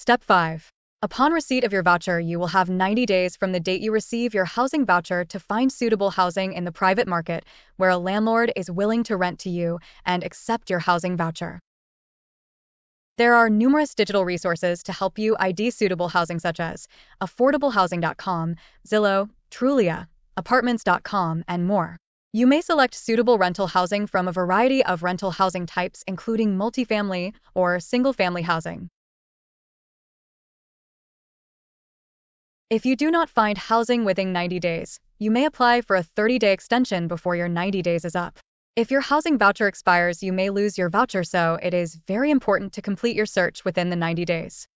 Step 5. Upon receipt of your voucher, you will have 90 days from the date you receive your housing voucher to find suitable housing in the private market where a landlord is willing to rent to you and accept your housing voucher. There are numerous digital resources to help you ID suitable housing such as affordablehousing.com, Zillow, Trulia, apartments.com, and more. You may select suitable rental housing from a variety of rental housing types including multifamily or single-family housing. If you do not find housing within 90 days, you may apply for a 30-day extension before your 90 days is up. If your housing voucher expires, you may lose your voucher, so it is very important to complete your search within the 90 days.